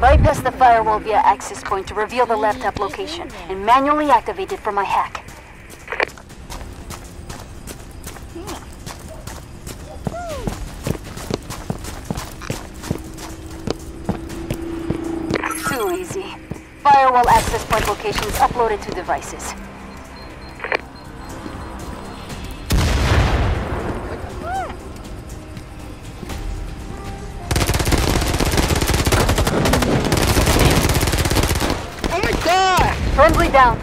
Bypass the firewall via access point to reveal the laptop location and manually activate it for my hack. Too easy. Firewall access point locations uploaded to devices. Friendly down.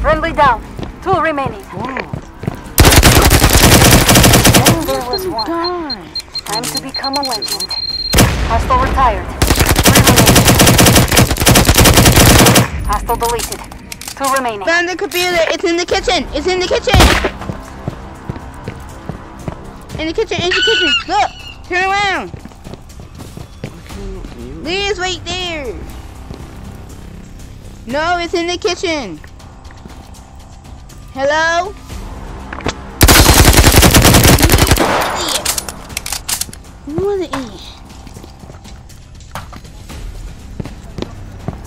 Friendly down. Two remaining. There was one. Die. Time to become a legend. Hostile retired. Three remaining. Hostile deleted. Two remaining. Found the computer. It's in the kitchen. It's in the kitchen. In the kitchen. In the kitchen. Look. Turn around. Liz, right there. No, it's in the kitchen. Hello? Who was it in?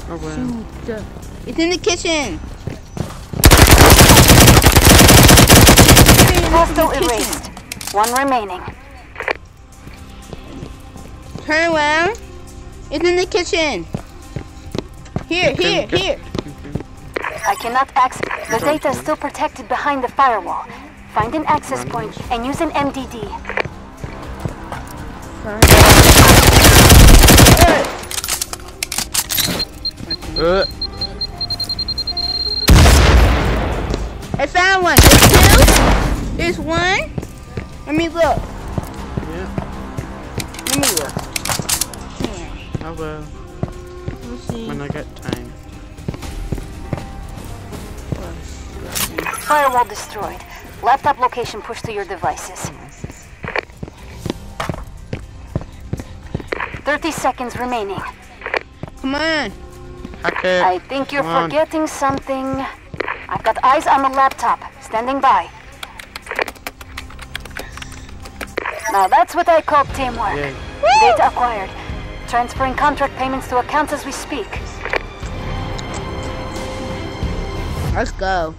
Oh well. It's in the kitchen. Hostile Kitchen. erased. One remaining. Turn around. It's in the kitchen. Here, here, here. I cannot access. The data is still protected behind the firewall. Find an access point and use an MDD. Uh, I found one. There's two. There's one. Let me look. yeah. Let me look. Here. Oh well. Let's see. When I get time. Firewall destroyed. Laptop location pushed to your devices. 30 seconds remaining. Come on. Hack it. I think you're Come on. forgetting something. I've got eyes on the laptop. Standing by. Now that's what I call teamwork. Yay. Data acquired. Transferring contract payments to accounts as we speak. Let's go.